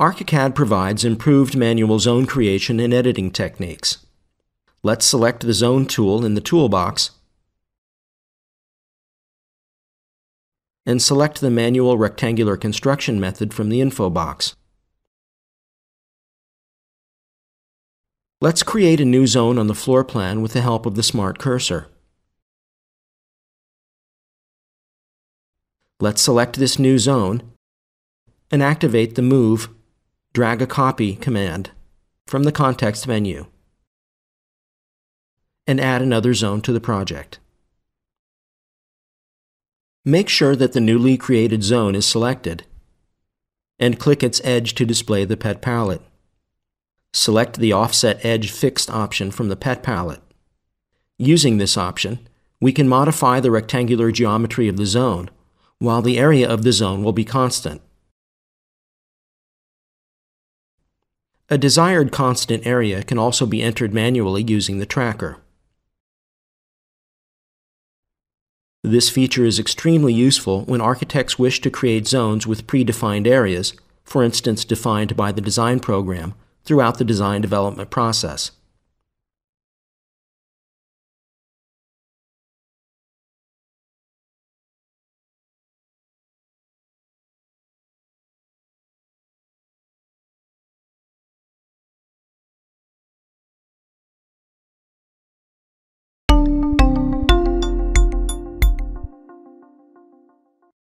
ArchiCAD provides improved manual zone creation and editing techniques. Let's select the Zone tool in the toolbox and select the manual rectangular construction method from the info box. Let's create a new zone on the floor plan with the help of the Smart Cursor. Let's select this new zone and activate the Move, Drag a Copy command from the context menu and add another zone to the project. Make sure that the newly created zone is selected and click its edge to display the pet palette. Select the Offset Edge Fixed option from the pet palette. Using this option, we can modify the rectangular geometry of the zone, while the area of the zone will be constant. A desired constant area can also be entered manually using the tracker. This feature is extremely useful when architects wish to create zones with predefined areas, for instance defined by the design program, throughout the design development process.